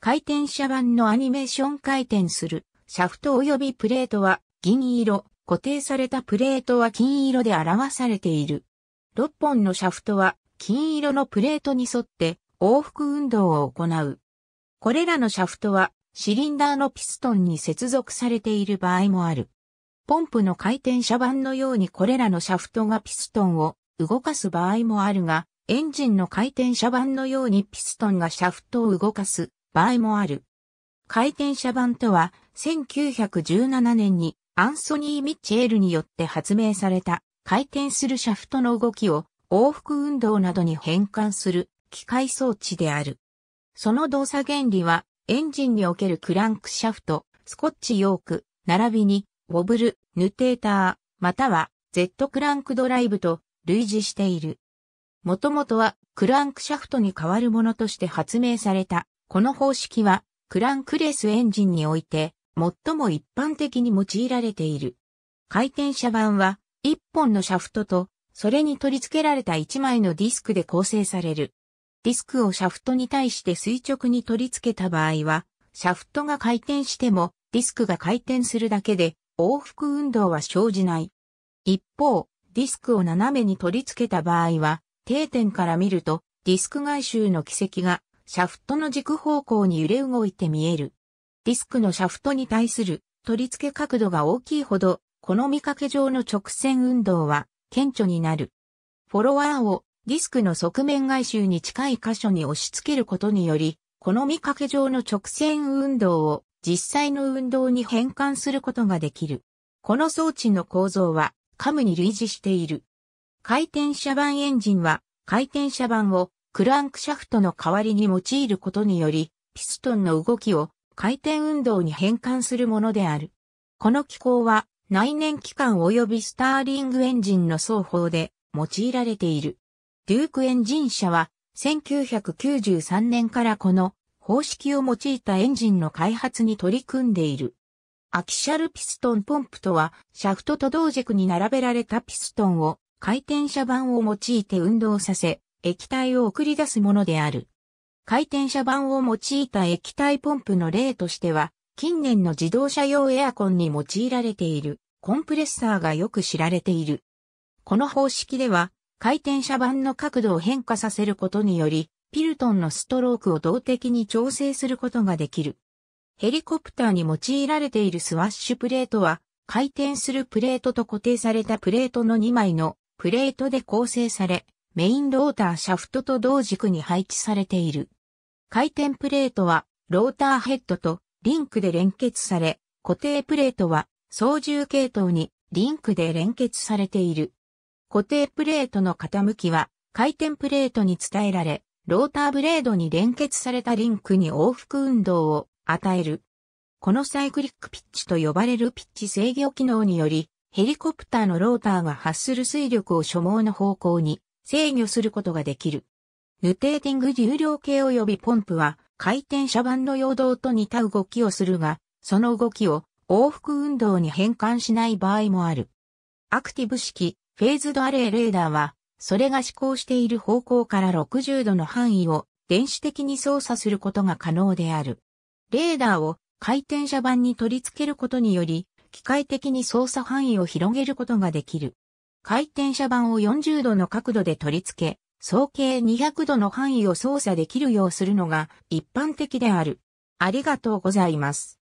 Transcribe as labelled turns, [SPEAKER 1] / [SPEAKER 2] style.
[SPEAKER 1] 回転車板のアニメーション回転するシャフト及びプレートは銀色、固定されたプレートは金色で表されている。6本のシャフトは金色のプレートに沿って往復運動を行う。これらのシャフトはシリンダーのピストンに接続されている場合もある。ポンプの回転車板のようにこれらのシャフトがピストンを動かす場合もあるが、エンジンの回転車板のようにピストンがシャフトを動かす場合もある。回転車板とは1917年にアンソニー・ミッチェールによって発明された回転するシャフトの動きを往復運動などに変換する機械装置である。その動作原理はエンジンにおけるクランクシャフト、スコッチヨーク、並びにウォブル、ヌテーター、または Z クランクドライブと類似している。もともとはクランクシャフトに代わるものとして発明された。この方式はクランクレスエンジンにおいて最も一般的に用いられている。回転車板は一本のシャフトとそれに取り付けられた一枚のディスクで構成される。ディスクをシャフトに対して垂直に取り付けた場合は、シャフトが回転してもディスクが回転するだけで往復運動は生じない。一方、ディスクを斜めに取り付けた場合は、定点から見るとディスク外周の軌跡がシャフトの軸方向に揺れ動いて見える。ディスクのシャフトに対する取り付け角度が大きいほど、この見かけ上の直線運動は顕著になる。フォロワーをディスクの側面外周に近い箇所に押し付けることにより、この見かけ上の直線運動を実際の運動に変換することができる。この装置の構造はカムに類似している。回転車板エンジンは回転車板をクランクシャフトの代わりに用いることにより、ピストンの動きを回転運動に変換するものである。この機構は内燃機関及びスターリングエンジンの双方で用いられている。デュークエンジン社は1993年からこの方式を用いたエンジンの開発に取り組んでいる。アキシャルピストンポンプとは、シャフトと同軸に並べられたピストンを回転車板を用いて運動させ、液体を送り出すものである。回転車板を用いた液体ポンプの例としては、近年の自動車用エアコンに用いられているコンプレッサーがよく知られている。この方式では、回転車板の角度を変化させることにより、ピルトンのストロークを動的に調整することができる。ヘリコプターに用いられているスワッシュプレートは、回転するプレートと固定されたプレートの2枚のプレートで構成され、メインローターシャフトと同軸に配置されている。回転プレートは、ローターヘッドとリンクで連結され、固定プレートは操縦系統にリンクで連結されている。固定プレートの傾きは回転プレートに伝えられ、ローターブレードに連結されたリンクに往復運動を与える。このサイクリックピッチと呼ばれるピッチ制御機能により、ヘリコプターのローターが発する水力を所望の方向に制御することができる。ヌテーティング重量計及びポンプは回転車板の陽動と似た動きをするが、その動きを往復運動に変換しない場合もある。アクティブ式フェーズドアレイレーダーは、それが指向している方向から60度の範囲を電子的に操作することが可能である。レーダーを回転車板に取り付けることにより、機械的に操作範囲を広げることができる。回転車板を40度の角度で取り付け、総計200度の範囲を操作できるようするのが一般的である。ありがとうございます。